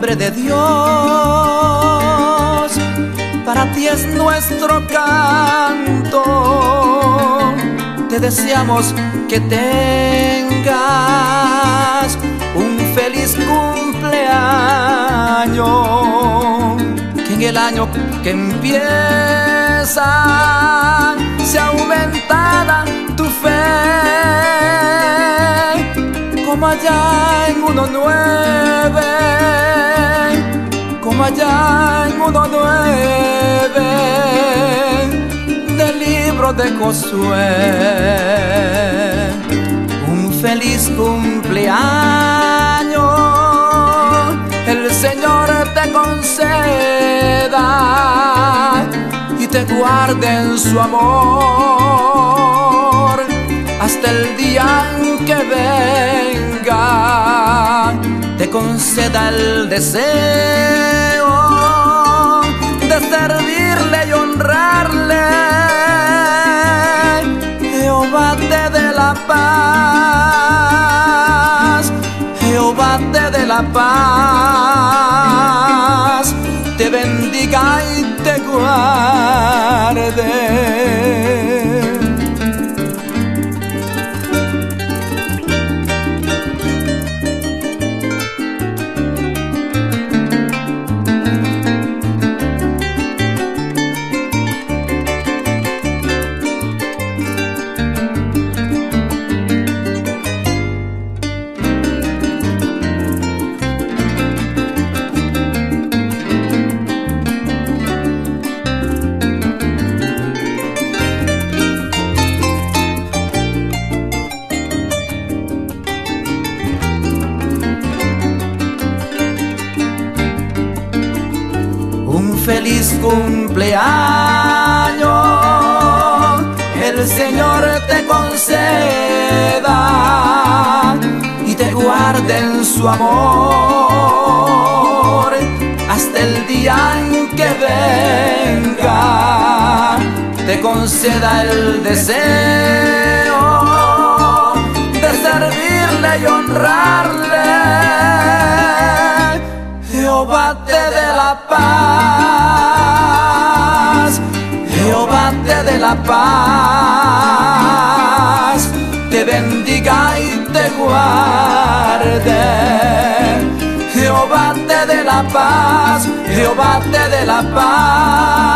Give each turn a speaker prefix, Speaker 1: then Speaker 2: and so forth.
Speaker 1: nombre de Dios, para ti es nuestro canto. Te deseamos que tengas un feliz cumpleaños, que en el año que empieza se aumentará tu fe, como allá en uno nueve, allá en uno nueve del libro de Josué. Un feliz cumpleaños, el Señor te conceda y te guarde en su amor hasta el día en que venga, te conceda el deseo de servirle y honrarle. Jehová te de la paz, Jehová te de la paz, te bendiga y te guarde. Feliz cumpleaños, el Señor te conceda y te guarde en su amor hasta el día en que venga, te conceda el deseo de servirle y honrarle. Jehová te dé la paz, la paz, te bendiga y te guarde. Jehová te dé la paz, Jehová te dé la paz,